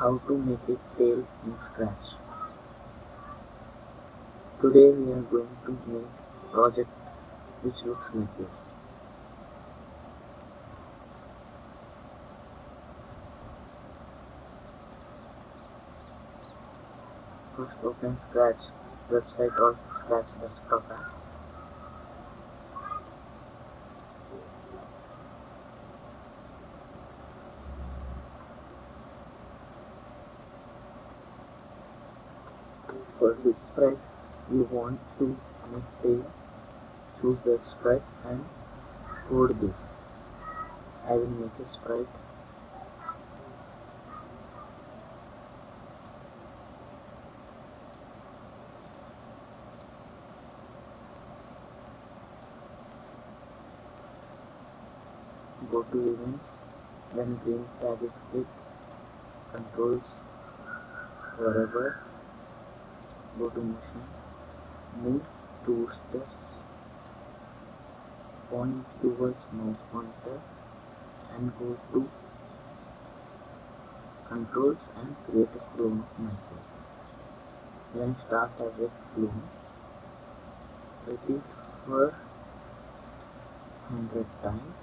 how to make a tail in scratch. Today we are going to make a project which looks like this. First open scratch website or scratch desktop app for the sprite you want to make tail choose the sprite and code this. I will make a sprite go to events when green flag is clicked controls forever go to motion move two steps point towards mouse pointer. And go to controls and create a clone of myself. Then start as a clone. Repeat for 100 times.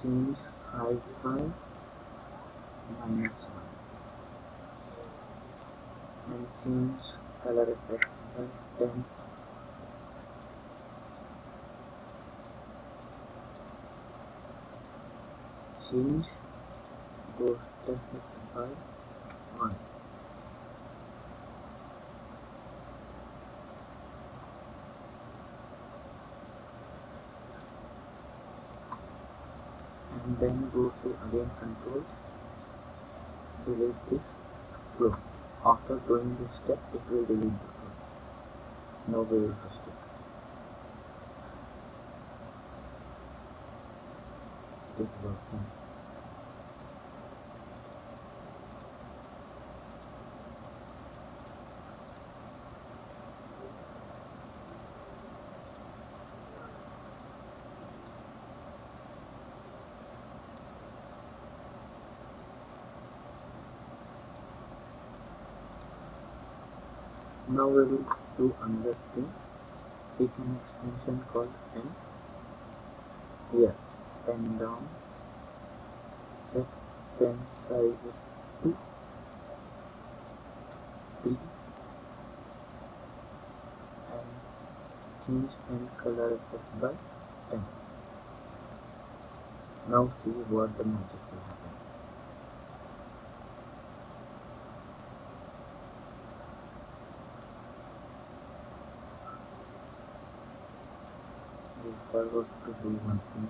Change size by minus 1 and change color effect by 10 change ghost effect by 1 and then go to again controls delete this clone. After doing this step, it will delete the clone. Now we will test it. It is working. Now we will do another thing take an extension called pen here pen down. Set pen size to 3 and change pen color effect by 10 now see what the magic will we forgot to do one thing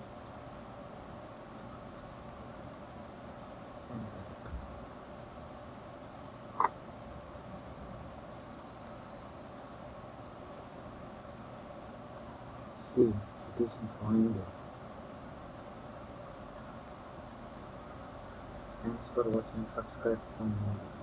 see it is drawing there thanks for watching. Subscribe for more